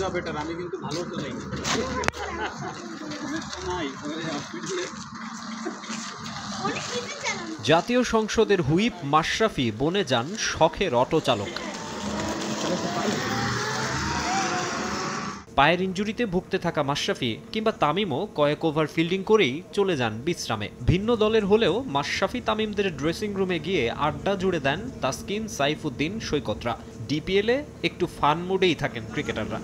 যা বেটার আমি কিন্তু ভালো চালাই নাই জাতীয় সংসদের হুইপ মাশরাফি বনে যান শখের অটো চালক। পায়ের ইঞ্জুরিতে ভুগতে থাকা মাশরাফি কিংবা তামিমও কয়েক ওভার ফিল্ডিং করেই চলে যান বিশ্রামে। ভিন্ন দলের হলেও মাশরাফি তামিমদের ড্রেসিং রুমে গিয়ে আড্ডা জুড়ে দেন তাসকিন সাইফুদ্দিন সৈকতরা। ডিপিএলে একটু ফান মুডেই থাকেন ক্রিকেটাররা।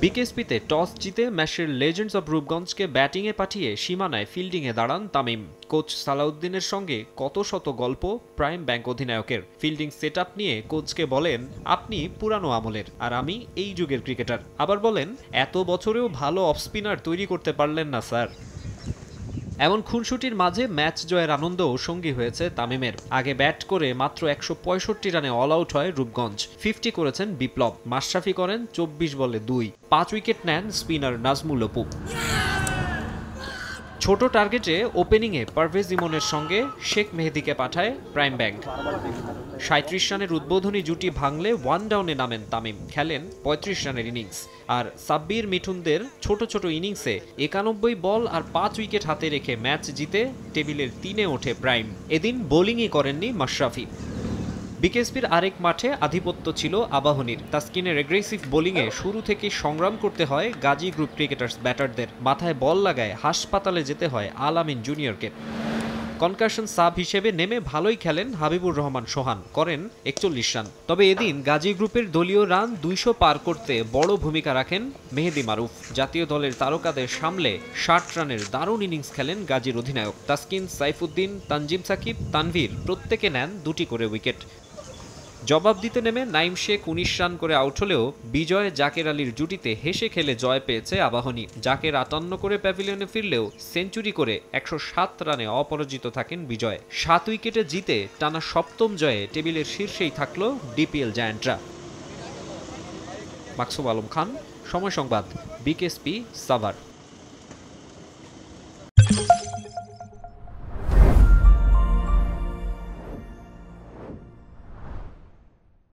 বিকেএসপিতে টস জিতে ম্যাচের লেজেন্ডস অব রূপগঞ্জকে ব্যাটিংয়ে পাঠিয়ে সীমানায় ফিল্ডিংয়ে দাঁড়ান তামিম। কোচ সালাউদ্দিনের সঙ্গে কত শত গল্প প্রাইম ব্যাংক অধিনায়কের। ফিল্ডিং সেট নিয়ে কোচকে বলেন, আপনি পুরানো আমলের, আর আমি এই যুগের ক্রিকেটার। আবার বলেন, এত বছরেও ভালো অফ স্পিনার তৈরি করতে পারলেন না, স্যার। এমন খুনসুটির মাঝে ম্যাচ জয়ের আনন্দও সঙ্গী হয়েছে তামিমের। আগে ব্যাট করে মাত্র একশো পঁয়ষট্টি রানে অল আউট হয় রূপগঞ্জ। ফিফটি করেছেন বিপ্লব। মাশরাফি করেন চব্বিশ বলে দুই। পাঁচ উইকেট নেন স্পিনার নাজমুল অপু। ছোট টার্গেটে ওপেনিংয়ে পারভেজ ইমনের সঙ্গে শেখ মেহেদিকে পাঠায় প্রাইম ব্যাংক। সাঁত্রিশ রানের উদ্বোধনী জুটি ভাঙলে ওয়ান ডাউনে নামেন তামিম, খেলেন পঁয়ত্রিশ রানের ইনিংস। আর সাব্বির মিঠুনদের ছোট ছোট ইনিংসে একানব্বই বল আর পাঁচ উইকেট হাতে রেখে ম্যাচ জিতে টেবিলের তিনে ওঠে প্রাইম। এদিন বোলিংই করেননি মাশরাফি। বিকেএসপির আরেক মাঠে আধিপত্য ছিল আবাহনীর। তাস্কিনের এগ্রেসিভ বোলিংয়ে শুরু থেকে সংগ্রাম করতে হয় গাজী গ্রুপ ক্রিকেটার্স ব্যাটারদের মাথায় বল লাগায় হাসপাতালে যেতে হয় আল আমিন জুনিয়রকে কনকাশন সাব হিসেবে নেমে ভালোই খেলেন হাবিবুর রহমান সোহান, করেন একচল্লিশ রান। তবে এদিন গাজী গ্রুপের দলীয় রান দুইশো পার করতে বড় ভূমিকা রাখেন মেহেদি মারুফ। জাতীয় দলের তারকাদের সামলে ষাট রানের দারুণ ইনিংস খেলেন গাজীর অধিনায়ক। তাসকিন, সাইফুদ্দিন, তানজিম সাকিব, তানভীর প্রত্যেকে নেন দুটি করে উইকেট। জবাব দিতে নেমে নাইম শেখ উনিশ রান করে আউট হলেও বিজয় জাকের আলীর জুটিতে হেসে খেলে জয় পেয়েছে আবাহনী। জাকের আটান্ন করে প্যাভিলিয়নে ফিরলেও সেঞ্চুরি করে একশো সাত রানে অপরাজিত থাকেন বিজয়। সাত উইকেটে জিতে টানা সপ্তম জয়ে টেবিলের শীর্ষেই থাকল ডিপিএল জায়ান্টরা। মাকসুম আলম খান, সময় সংবাদ, বিকেএসপি, সাভার।